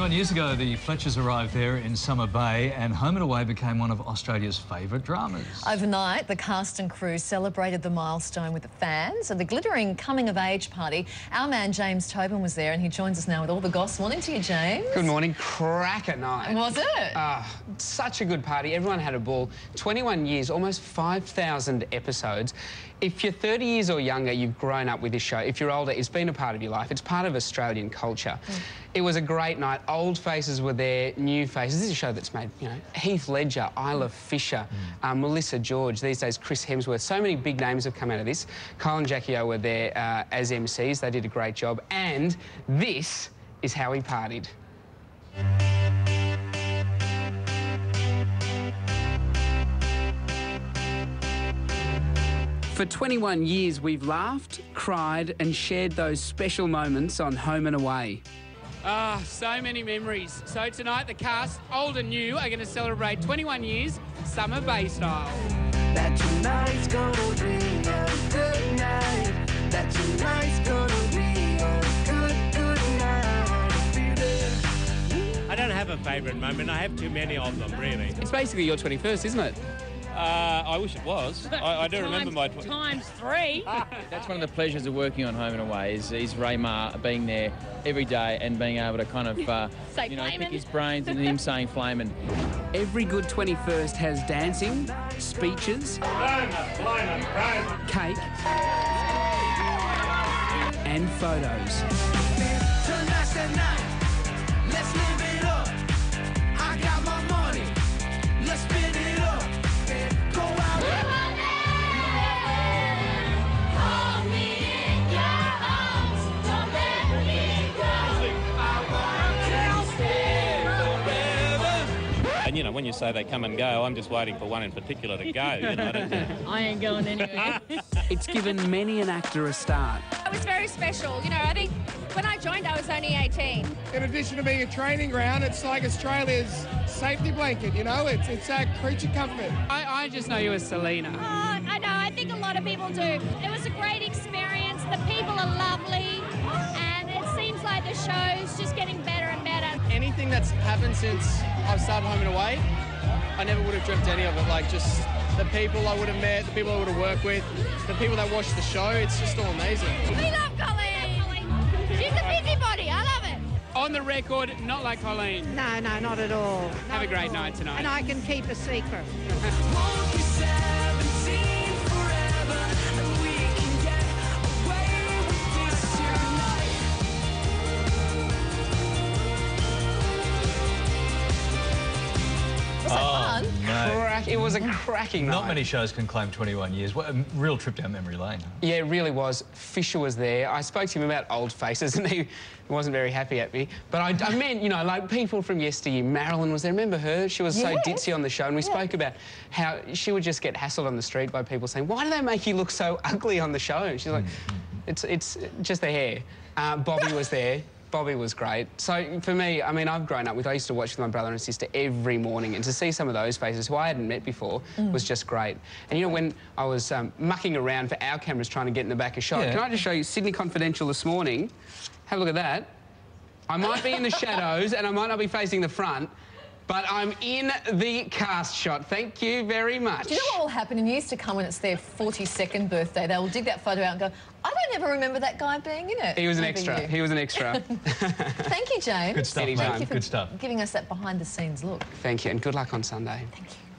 21 years ago, the Fletchers arrived there in Summer Bay and Home and Away became one of Australia's favourite dramas. Overnight, the cast and crew celebrated the milestone with the fans at the glittering coming-of-age party. Our man James Tobin was there and he joins us now with all the goss. Morning to you, James. Good morning. Crack at night. Was it? Uh, such a good party. Everyone had a ball. 21 years, almost 5,000 episodes. If you're 30 years or younger, you've grown up with this show. If you're older, it's been a part of your life. It's part of Australian culture. Mm. It was a great night. Old faces were there, new faces. This is a show that's made, you know, Heath Ledger, Isla Fisher, mm. um, Melissa George, these days Chris Hemsworth. So many big names have come out of this. Kyle and Jackie O were there uh, as MCs. They did a great job. And this is how we partied. For 21 years, we've laughed, cried, and shared those special moments on Home and Away. Ah, oh, so many memories. So tonight, the cast, old and new, are going to celebrate 21 years Summer Bay style. That tonight's gonna be a good night. That tonight's gonna be a good, good night. I don't have a favourite moment. I have too many of them, really. It's basically your 21st, isn't it? Uh, I wish it was. I, I do times, remember my... times three. That's one of the pleasures of working on Home and Away is, is Ray Meagher being there every day and being able to kind of, uh, you know, pick his brains and him saying flamin'. Every good 21st has dancing, speeches, cake, and photos. And you know, when you say they come and go, I'm just waiting for one in particular to go. You know, I ain't going anywhere. it's given many an actor a start. It was very special. You know, I think when I joined, I was only 18. In addition to being a training ground, it's like Australia's safety blanket. You know, it's it's our creature comfort. I, I just know you as Selina. Oh, I know. I think a lot of people do. It was a great experience. The people are lovely, Anything that's happened since I've started home and away, I never would have dreamt any of it. Like just the people I would have met, the people I would have worked with, the people that watch the show, it's just all amazing. We love Colleen. She's a busybody. I love it. On the record, not like Colleen. No, no, not at all. Not Have a great night tonight. And I can keep a secret. It was a cracking night. Not many shows can claim 21 years. What a real trip down memory lane. Yeah, it really was. Fisher was there. I spoke to him about old faces, and he wasn't very happy at me. But I, I meant, you know, like people from yesteryear. Marilyn was there. Remember her? She was yes. so ditzy on the show, and we yeah. spoke about how she would just get hassled on the street by people saying, "Why do they make you look so ugly on the show?" And she's like, mm -hmm. "It's it's just the hair." Uh, Bobby was there. Bobby was great. So for me, I mean, I've grown up with, I used to watch with my brother and sister every morning and to see some of those faces who I hadn't met before mm. was just great. And you know, when I was um, mucking around for our cameras trying to get in the back of shot, yeah. can I just show you Sydney Confidential this morning? Have a look at that. I might be in the shadows and I might not be facing the front, but I'm in the cast shot. Thank you very much. Do you know what will happen in years to come when it's their 42nd birthday? They will dig that photo out and go, I don't ever remember that guy being in it. He was an extra. You. He was an extra. Thank you, James. Good stuff, Thank you for good stuff. giving us that behind-the-scenes look. Thank you, and good luck on Sunday. Thank you.